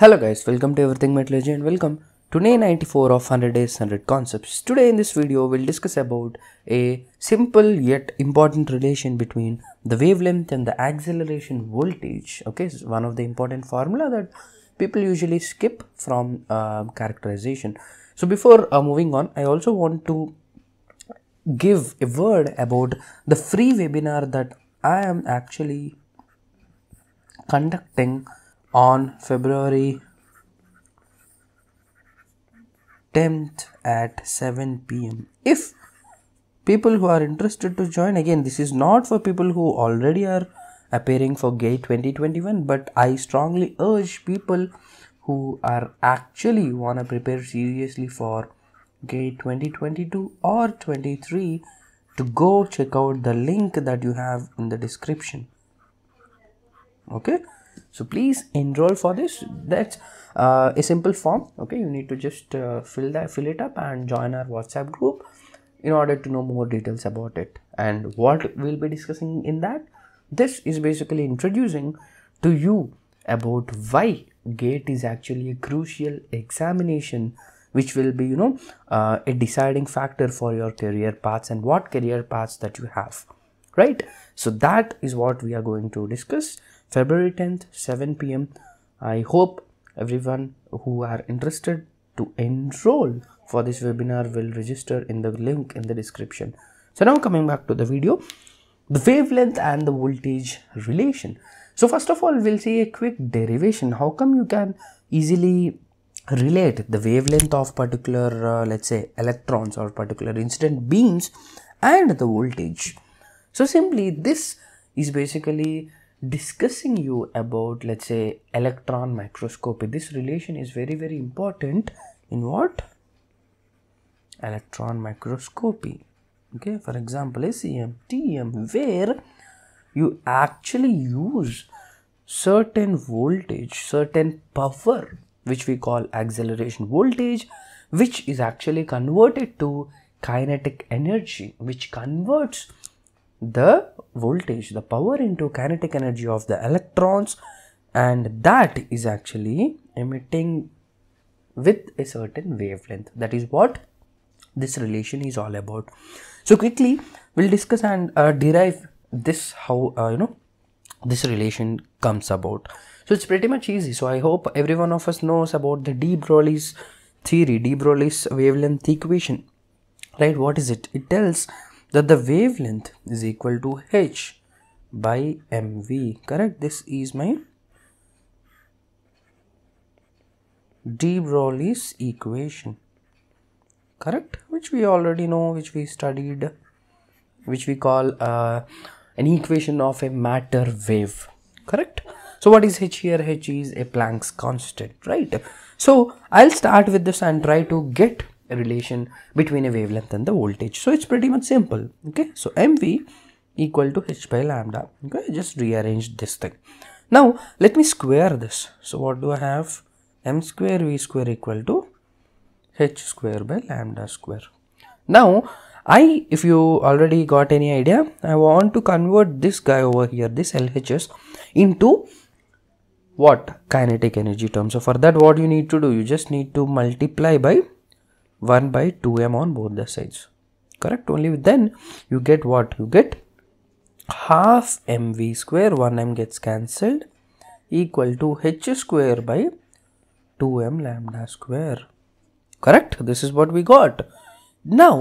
Hello guys, welcome to Everything Metallurgy and welcome to day 94 of 100 days 100 concepts. Today in this video we'll discuss about a simple yet important relation between the wavelength and the acceleration voltage. Okay, it's one of the important formula that people usually skip from uh, characterization. So before uh, moving on, I also want to give a word about the free webinar that I am actually conducting on February 10th at 7 pm. If people who are interested to join, again, this is not for people who already are appearing for GATE 2021, but I strongly urge people who are actually want to prepare seriously for GATE 2022 or 23 to go check out the link that you have in the description. Okay so please enroll for this. That's uh, a simple form. Okay you need to just uh, fill that fill it up and join our whatsapp group in order to know more details about it. And what we'll be discussing in that this is basically introducing to you about why gate is actually a crucial examination which will be you know uh, a deciding factor for your career paths and what career paths that you have right? So that is what we are going to discuss February 10th, 7 pm. I hope everyone who are interested to enroll for this webinar will register in the link in the description. So now coming back to the video, the wavelength and the voltage relation. So first of all, we'll see a quick derivation. How come you can easily relate the wavelength of particular, uh, let's say, electrons or particular incident beams and the voltage. So simply this is basically discussing you about let's say electron microscopy. This relation is very very important. In what? Electron microscopy. Okay for example SEM TEM where you actually use certain voltage certain power which we call acceleration voltage which is actually converted to kinetic energy which converts the voltage, the power into kinetic energy of the electrons and that is actually emitting with a certain wavelength. That is what this relation is all about. So quickly we'll discuss and uh, derive this how uh, you know this relation comes about. So it's pretty much easy. So I hope every one of us knows about the de Broglie's theory, de Broglie's wavelength equation. Right? What is it? It tells that the wavelength is equal to h by mv correct? This is my de Broglie's equation. Correct? Which we already know which we studied which we call uh, an equation of a matter wave. Correct? So what is h here? H is a Planck's constant right? So i'll start with this and try to get relation between a wavelength and the voltage. So it's pretty much simple. Okay? So mv equal to h by lambda. Okay? Just rearrange this thing. Now let me square this. So what do i have? m square v square equal to h square by lambda square. Now i if you already got any idea i want to convert this guy over here this lhs into what? Kinetic energy term so for that what you need to do you just need to multiply by 1 by 2m on both the sides. Correct? Only then you get what? You get half mv square 1m gets cancelled equal to h square by 2m lambda square. Correct? This is what we got. Now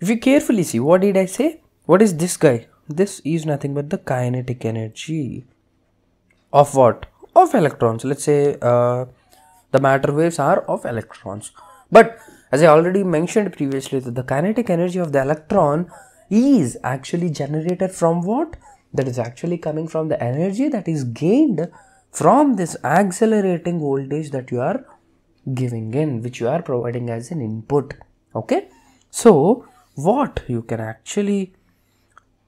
if you carefully see what did i say? What is this guy? This is nothing but the kinetic energy of what? Of electrons. Let's say uh, the matter waves are of electrons. But as I already mentioned previously that the kinetic energy of the electron is actually generated from what? That is actually coming from the energy that is gained from this accelerating voltage that you are giving in which you are providing as an input okay so what you can actually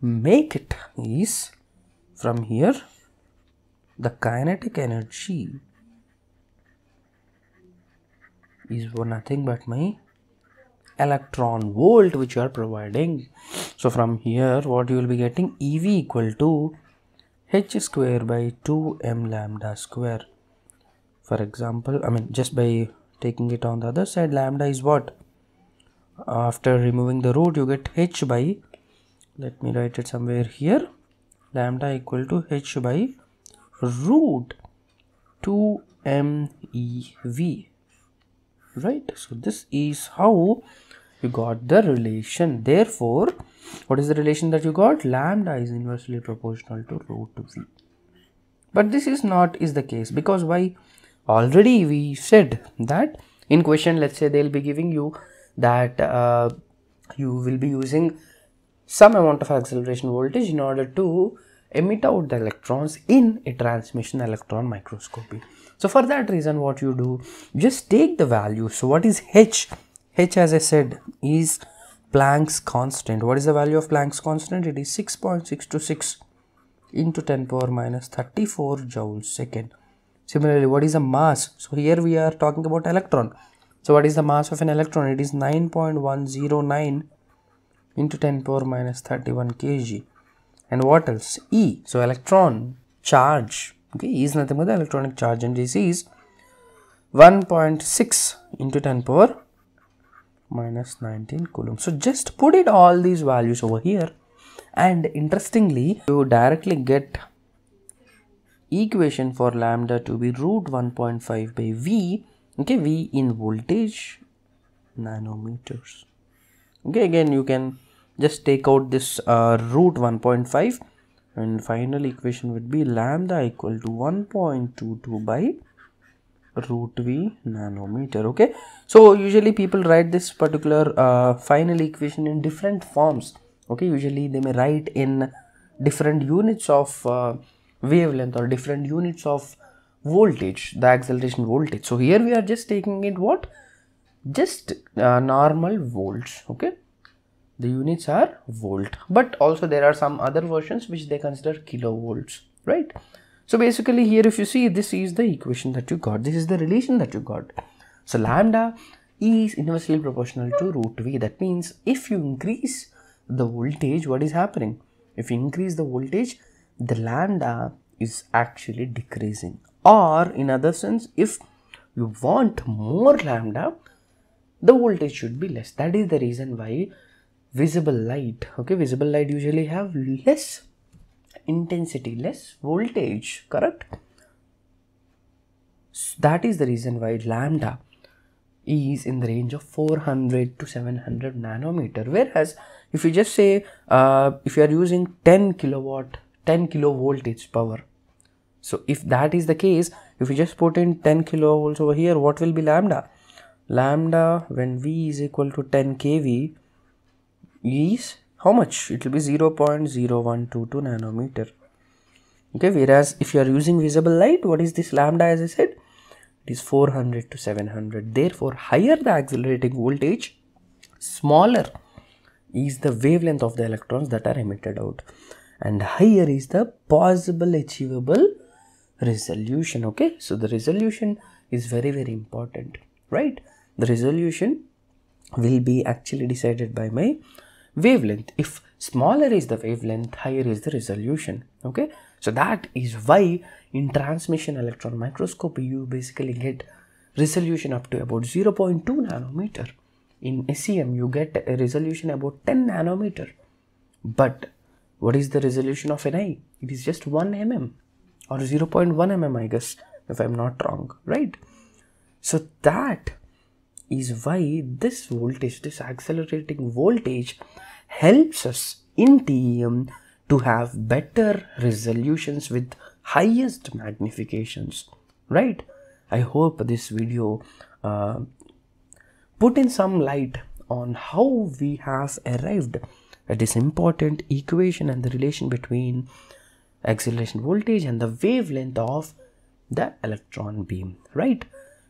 make it is from here the kinetic energy is for nothing but my electron volt which you are providing. So from here what you will be getting? Ev equal to h square by 2 m lambda square. For example i mean just by taking it on the other side lambda is what? After removing the root you get h by let me write it somewhere here lambda equal to h by root 2 mev right? So this is how you got the relation. Therefore what is the relation that you got? Lambda is inversely proportional to root v. But this is not is the case because why? Already we said that in question let's say they'll be giving you that uh, you will be using some amount of acceleration voltage in order to emit out the electrons in a transmission electron microscopy so for that reason what you do just take the value. So what is h? H as i said is planck's constant. What is the value of planck's constant? It is 6.626 into 10 power minus 34 joules second. Similarly what is the mass? So here we are talking about electron. So what is the mass of an electron? It is 9.109 into 10 power minus 31 kg. And what else? E. So electron charge okay is nothing but the electronic charge and this is 1.6 into 10 power minus 19 coulomb. So just put it all these values over here and interestingly you directly get equation for lambda to be root 1.5 by v okay v in voltage nanometers. Okay again you can just take out this uh, root 1.5 and final equation would be lambda equal to 1.22 by root v nanometer okay? So usually people write this particular uh, final equation in different forms okay? Usually they may write in different units of uh, wavelength or different units of voltage the acceleration voltage. So here we are just taking it what? Just uh, normal volts okay the units are volt. But also there are some other versions which they consider kilovolts right? So basically here if you see this is the equation that you got. This is the relation that you got. So lambda is inversely proportional to root v. That means if you increase the voltage what is happening? If you increase the voltage the lambda is actually decreasing. Or in other sense if you want more lambda the voltage should be less. That is the reason why visible light okay? Visible light usually have less intensity less voltage correct? So that is the reason why lambda is in the range of 400 to 700 nanometer. Whereas if you just say uh, if you are using 10 kilowatt 10 kilovoltage power so if that is the case if you just put in 10 kilovolts over here what will be lambda? Lambda when v is equal to 10 kv is how much? It will be 0 0.0122 nanometer. Okay whereas if you are using visible light what is this lambda as i said? It is 400 to 700 therefore higher the accelerating voltage smaller is the wavelength of the electrons that are emitted out. And higher is the possible achievable resolution okay? So the resolution is very very important right? The resolution will be actually decided by my wavelength. If smaller is the wavelength higher is the resolution. Okay? So that is why in transmission electron microscopy you basically get resolution up to about 0.2 nanometer. In SEM you get a resolution about 10 nanometer. But what is the resolution of an eye? It is just 1 mm or 0.1 mm I guess if I'm not wrong right? So that is why this voltage this accelerating voltage helps us in TEM to have better resolutions with highest magnifications right? I hope this video uh, put in some light on how we have arrived at this important equation and the relation between acceleration voltage and the wavelength of the electron beam right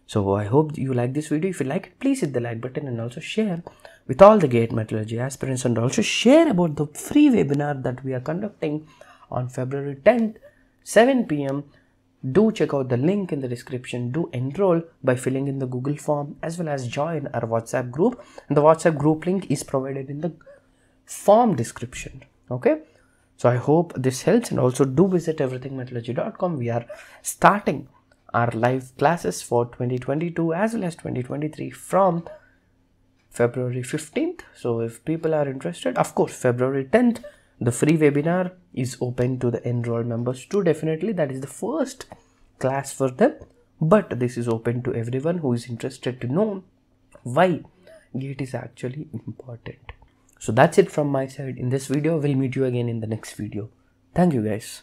so i hope you like this video. If you like it please hit the like button and also share with all the gate metallurgy aspirants and also share about the free webinar that we are conducting on february 10th 7 p.m do check out the link in the description. Do enroll by filling in the google form as well as join our whatsapp group. And the whatsapp group link is provided in the form description. Okay? So i hope this helps. And also do visit everythingmetallurgy.com we are starting our live classes for 2022 as well as 2023 from February 15th. So if people are interested, of course, February 10th, the free webinar is open to the enrolled members too. Definitely, that is the first class for them. But this is open to everyone who is interested to know why gate is actually important. So that's it from my side. In this video, we'll meet you again in the next video. Thank you guys.